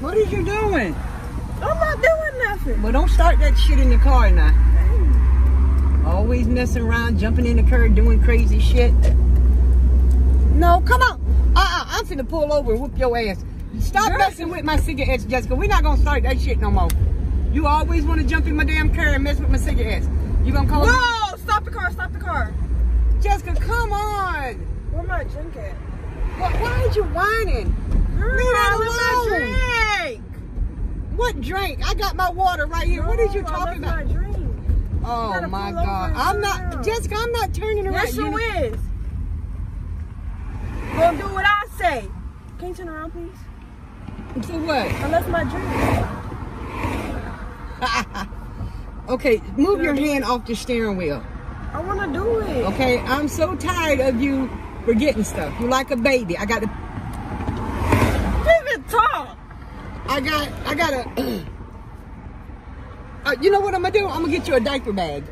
What is you doing? I'm not doing nothing. Well, don't start that shit in the car now. Always messing around, jumping in the curb, doing crazy shit. No, come on. Uh-uh, I'm finna pull over and whoop your ass. Stop Girl. messing with my cigarettes, Jessica. We're not gonna start that shit no more. You always wanna jump in my damn car and mess with my cigarettes. You gonna call Whoa! Stop the car! Stop the car! Jessica, come on. Where my drink at? Why, why are you whining? Girl, Leave that alone. drink? What drink? I got my water right here. what is you talking about? My drink. Oh my God. I'm not, down. Jessica, I'm not turning around. Yes, you is. Gonna do what I say. Can you turn around, please? For what? I left my drink. okay, move your hand off the steering wheel. I wanna do it. Okay, I'm so tired of you forgetting stuff. You're like a baby. I got to, Give it talk. I got, I got to, uh, you know what I'm going to do? I'm going to get you a diaper bag.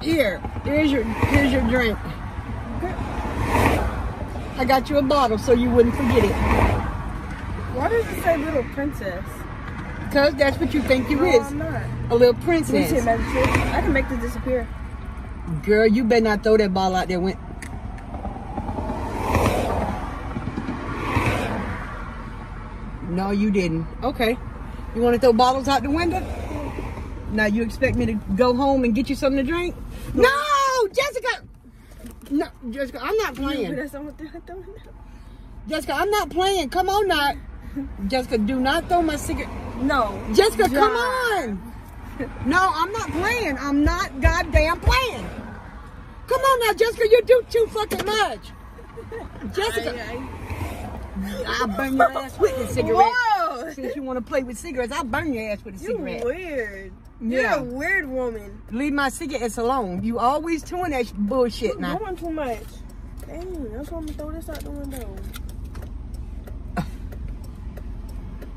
Here, here's your, here's your drink. I got you a bottle so you wouldn't forget it. Why does it say little princess? Because that's what you think you No, is. I'm not. A little Let me see princess. a. I can make this disappear. Girl, you better not throw that ball out there. When... No, you didn't. Okay. You want to throw bottles out the window? Now you expect me to go home and get you something to drink? No, Jessica. No, Jessica, I'm not playing. that's not what they're doing. Jessica, I'm not playing. Come on now. Jessica, do not throw my cigarette. No. Jessica, come on. No, I'm not playing. I'm not goddamn playing. Come on now, Jessica, you do too fucking much. Jessica, I'll burn your ass with the cigarette. Whoa! Since you want to play with cigarettes, I'll burn your ass with a You cigarette. weird. Yeah. You're a weird woman. Leave my cigarettes alone. You always doing that bullshit You're now. doing too much. Dang, that's why I'm gonna throw this out the window.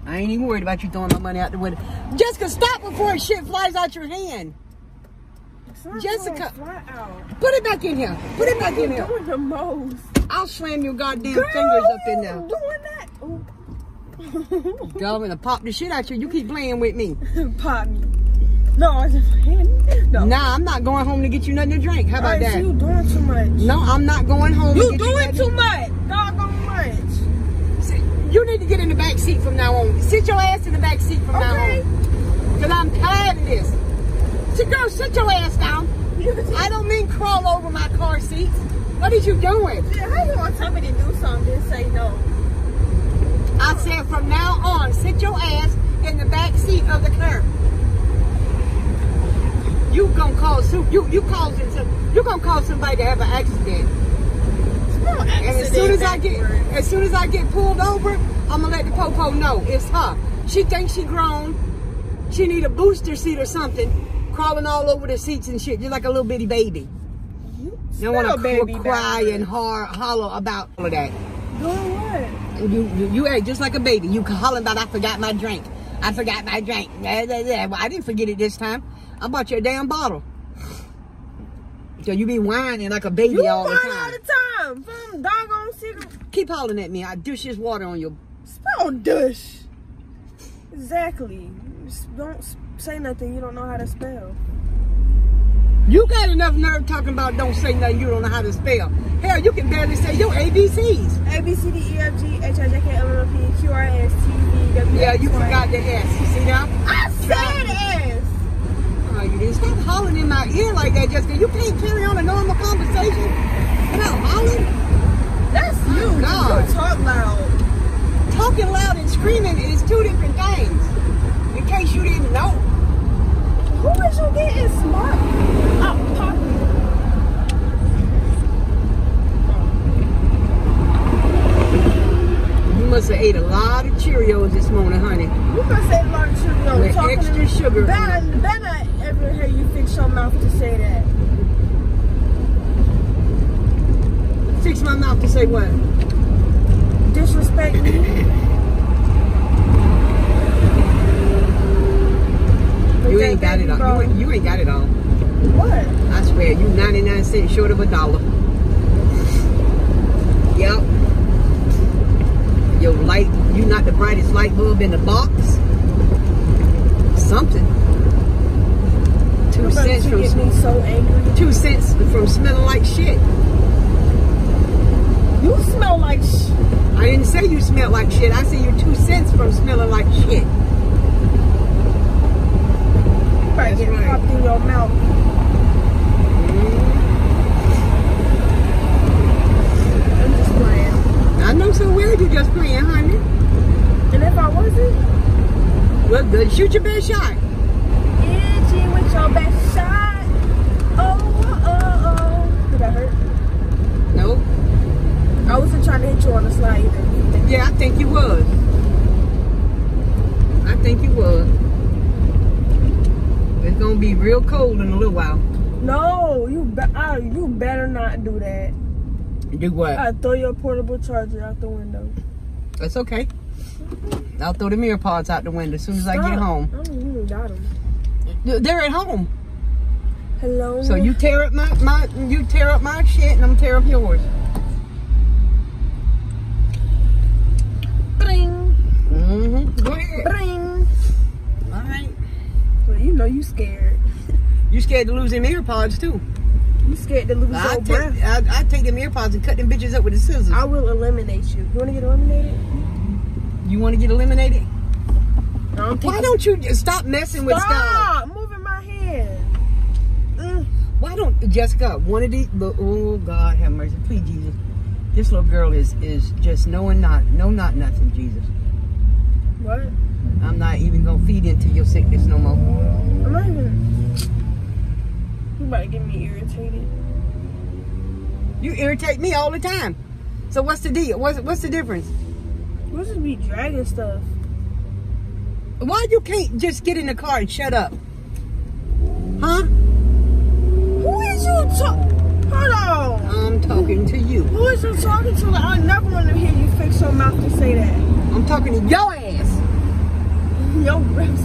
I ain't even worried about you throwing my money out the window. Jessica, stop before shit flies out your hand. Jessica. Put it back in here. Put it back in here. doing the most. I'll slam your goddamn Girl, fingers up in you there. Doing that. Girl, I'm gonna pop the shit out you. You keep playing with me. Pop me. No, I was just playing. No. Nah, I'm not going home to get you nothing to drink. How about Alright, that? you doing too much. No, I'm not going home. You doing nothing- too much. Doggone much. You need to get in the back seat from now on. Sit your ass in the back seat from now on. Cause I'm tired of this. Sit, girl, sit your ass down. I don't mean crawl over my car seat. What are you doing? Yeah, how you gonna tell me to do something and say no? I said from now on, sit your ass in the back seat of the car. You gonna cause you you you causing some you gonna cause somebody to have an accident. No And as soon as I get as soon as I get pulled over, I'm gonna let the popo know it's her. She thinks she grown. She need a booster seat or something, crawling all over the seats and shit, You're like a little bitty baby. You don't want to cry and har holler about all of that. Doing what? You, you you act just like a baby. You hollering about I forgot my drink. I forgot my drink. Blah, blah, blah. Well, I didn't forget it this time. I bought you a damn bottle. So you be whining like a baby You all the time. all the time. From doggone cigarette. Keep hollering at me. I douche this water on your. Spell dush. Exactly. Just Don't say nothing you don't know how to spell. You got enough nerve talking about don't say nothing you don't know how to spell. Hell, you can barely say your ABCs. A B C D E F G H I J K L M N O P Q R S T V W Yeah, you forgot the S. You see now? I said S. Oh, you didn't stop hollering in my ear like that, Jessica. You can't carry on a normal conversation without hollering. That's you. God. You talk loud. Talking loud and screaming is two different things. In case you didn't know. Who is you getting smart? Oh, must have ate a lot of Cheerios this morning, honey. You can say a lot of Cheerios. With talking extra sugar. Better, better ever hear you fix your mouth to say that. Fix my mouth to say what? Disrespect me. Oh, you ain't got it all. What? I swear, you 99 cents short of a dollar. Yep. Your light, you not the brightest light bulb in the box. Something. Two cents from me, so angry. Two cents from smelling like shit. You smell like shit. I didn't say you smell like shit. I said you're two cents from smelling like shit. You That's get right. popped in your mouth. I'm just playing. I know so well you just playing, honey. And if I wasn't, Well, good. Shoot your best shot. itchy with your best shot. Oh, oh, oh. Did that hurt? No. I wasn't trying to hit you on the slide either. Yeah, I think you was. I think you was. It's gonna be real cold in a little while. No, you be- I, you better not do that. Do what? I throw your portable charger out the window. That's okay. I'll throw the mirror pods out the window as soon as I get home. I don't even got them. They're at home. Hello. So you tear up my, my you tear up my shit and I'm tear up yours. Bring, Mm-hmm. Go ahead. bring. All right. Well, you know you scared. You scared to lose them ear pods too. You scared to lose I your take breath. I, I take them ear pods and cut them bitches up with the scissors. I will eliminate you. You want to get eliminated? you want to get eliminated? I'm Why don't you just stop messing with stuff? Stop moving my hand. Mm. Why don't Jessica? One of these. Oh God, have mercy, please, Jesus. This little girl is is just knowing not, no, not nothing, Jesus. What? I'm not even gonna feed into your sickness no more. I'm not even. You about to get me irritated. You irritate me all the time. So what's the deal? What's what's the difference? You just be dragging stuff. Why you can't just get in the car and shut up? Huh? Who is you talking? Hold on. I'm talking to you. Who is you talking to? I never want to hear you fix your mouth to say that. I'm talking to your ass. Your breath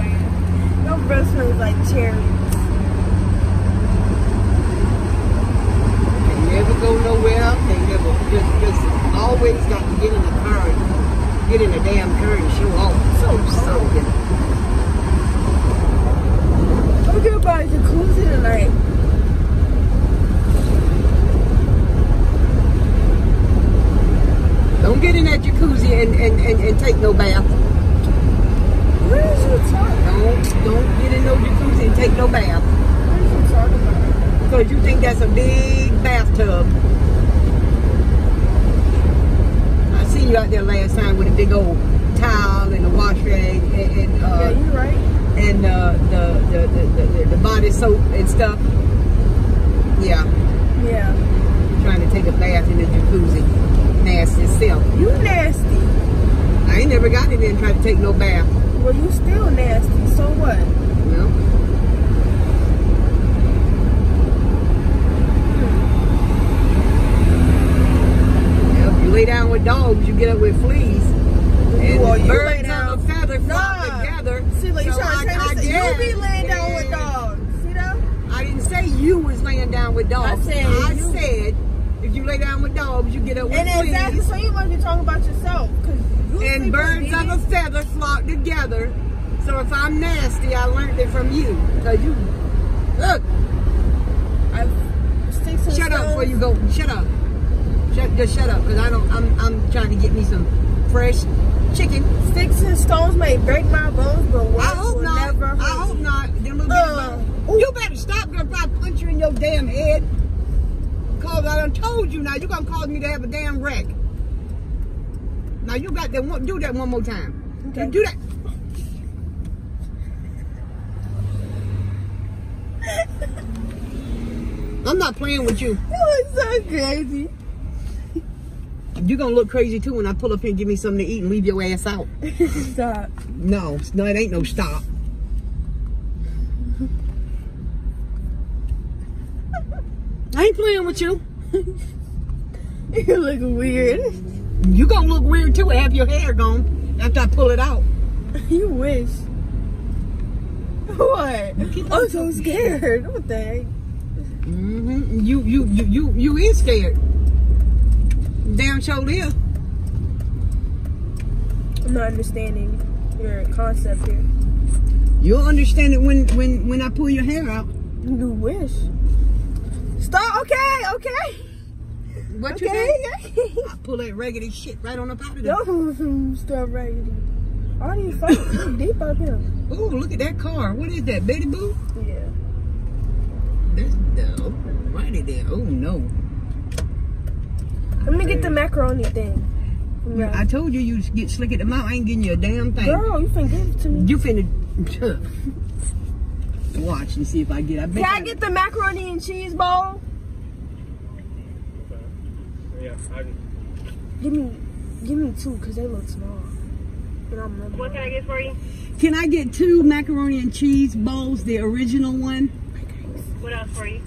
like. Your breath smells like cherries. Can never go nowhere. Can never just just always got to get in the car and get in the damn car and show off. So something. I'm gonna buy a jacuzzi tonight. Don't get in that jacuzzi and, and, and, and take no bath. What is you talking? Don't don't get in no jacuzzi and take no bath. What is you talking about? Because you think that's a big bathtub. I seen you out there last time with a big old towel and a wash rag and, and, yeah, uh, you right. and uh, the, the, the, the, the body soap and stuff. Yeah, Yeah. trying to take a bath in the jacuzzi. Nasty self. You nasty. I ain't never got in there and tried to take no bath. Well, you still nasty. So what? You know? Yeah, if you lay down with dogs, you get fleas. And Well, you birds lay down- of a feather flock together. See, like you So trying to say I you be laying down with dogs. See that? I didn't say you was laying down with dogs. I said I you- said if you lay down with dogs, you get up with And fleas. exactly, so you must be talking about yourself, cause you and birds of a feather flock together. So if I'm nasty, I learned it from you. Cause you look, I shut up before you go. Shut up. Shut just shut up, cause I don't. I'm I'm trying to get me some fresh chicken. Sticks and stones may break my bones, but words I hope not. I hope me. not. Them little Uh, you better stop, girl. If I punch you in your damn head. Cause I done told you now. You gonna cause me to have a damn wreck. Now you got that one. Do that one more time. Okay. Do that. I'm not playing with you. You look so crazy. You're gonna look crazy too when I pull up here and give me something to eat and leave your ass out. Stop. No, no, it ain't no stop. I ain't playing with you. You look weird. You gonna look weird too and have your hair gone after I pull it out. You wish. What? I'm so scared. What the heck? hmm You, you, you, you, you is scared. Damn sure is. I'm not understanding your concept here. You'll understand it when when when I pull your hair out. You wish. Stop. Okay. Okay. What you Okay. say? I pull that raggedy shit right on up out of there. Yo, stop raggedy. All these fucking deep up here. Oh, look at that car. What is that, Betty Boo? Yeah. That's the oh, righty there. Oh no. Let me get the macaroni thing. Yeah, I told you you get slick at the mouth. I ain't getting you a damn thing. Girl, you finna give it to me. You finna watch and see if I get. I bet Can I you- get the macaroni and cheese bowl? Yeah, I just, Give me, give me two, cause they look small. And I'm remember. What can I get for you? Can I get two macaroni and cheese bowls, the original one? What else for you?